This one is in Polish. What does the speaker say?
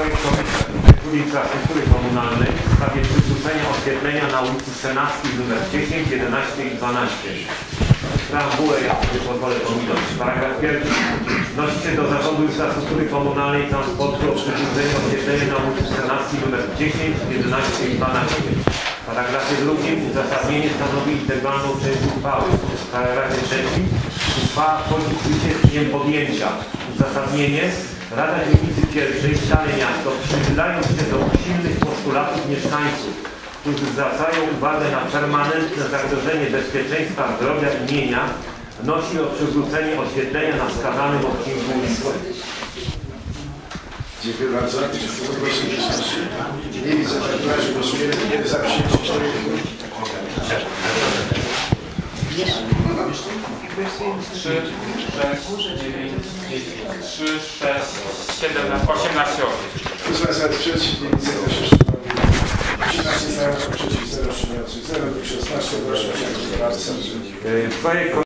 projekt Komisji Architektury i Infrastruktury Komunalnej w sprawie przywrócenia oświetlenia na ulicy Senackiej nr 10, 11 i 12. Preambułę ja sobie pozwolę pominąć. Paragraf pierwszy. Wnosi się do Zarządu Infrastruktury Komunalnej Transportu o przywrócenie oświetlenia na ulicy Senackiej nr 10, 11 i 12. W paragrafie drugim uzasadnienie stanowi integralną część uchwały. W paragrafie trzecim uchwała wchodzi w życie z dniem podjęcia. Uzasadnienie Rada Dzielnicy Pierwszej Stare Miasto przychylając się do silnych postulatów mieszkańców, którzy zwracają uwagę na permanentne zagrożenie bezpieczeństwa zdrowia i mienia, wnosi o przywrócenie oświetlenia na wskazanym odcinku ulicy. Dziękuję bardzo. Nie widzę. W takim razie głosujemy za przyjęciem projektu. Trzy, sześć, dziewięć, trzy, sześć, siedem, osiemnaście osób. Kto z Państwa przeciw? Nie widzę. Kto się wstrzymał? 13 za, przeciw 0, wstrzymujących 0, 16. Proszę o. Projekt